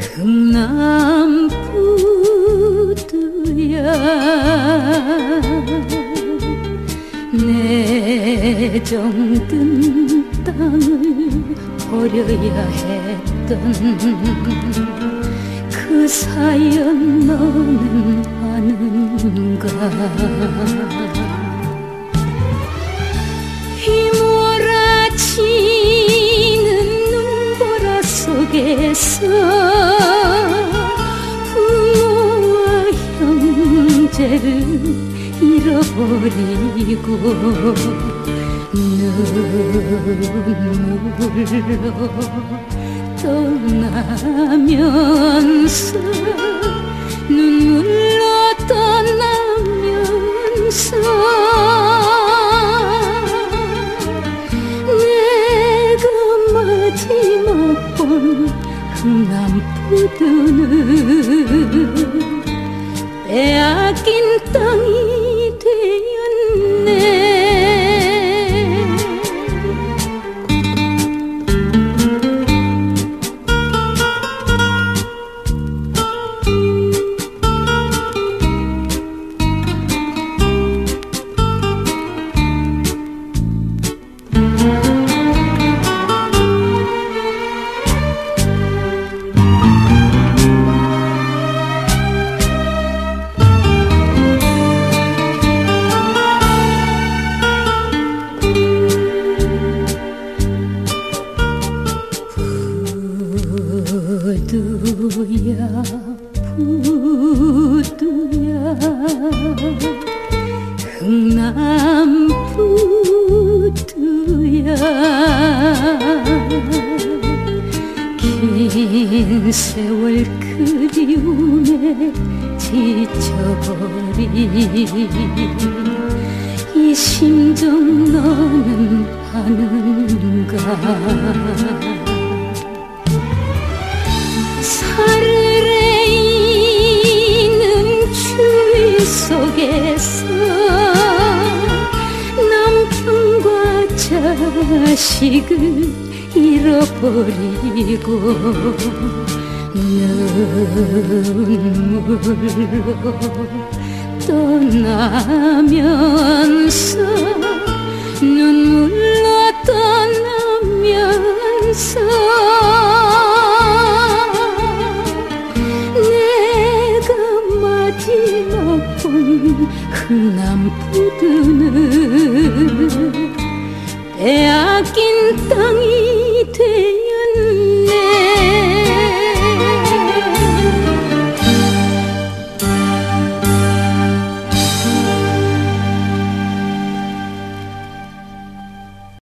흥남 부두야. 내 정든 땅을 버려야 했던 그 사연 너는 아는가 부모와 형제를 잃어버리고 눈물로 떠나면서 흥남포 부두야 부두야. 흥남 부두야. 긴 세월 그리움에 지쳐버린 이 심정 너는 아는가 사르르이는 추위 속에서 남편과 자식을 잃어버리고 눈물로 떠나면서 눈물 그 흔한 부드는 빼앗긴 땅이 돼.